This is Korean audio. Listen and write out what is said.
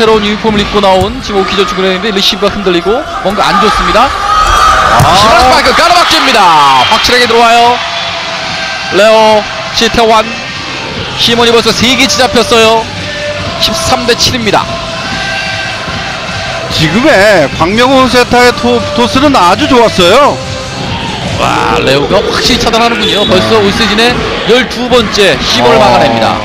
새로운 유니폼을 입고 나온 지금 오키저축구인데 리시브가 흔들리고 뭔가 안 좋습니다. 시발 스파이크 가로막기입니다. 확실하게 들어와요. 레오 시태완 시몬이 벌써 3개치 잡혔어요. 13대 7입니다. 지금의 광명호 세타의 토, 토스는 아주 좋았어요. 와 레오가 확실히 차단하는군요. 벌써 올 시즌에 12번째 10을 막아냅니다.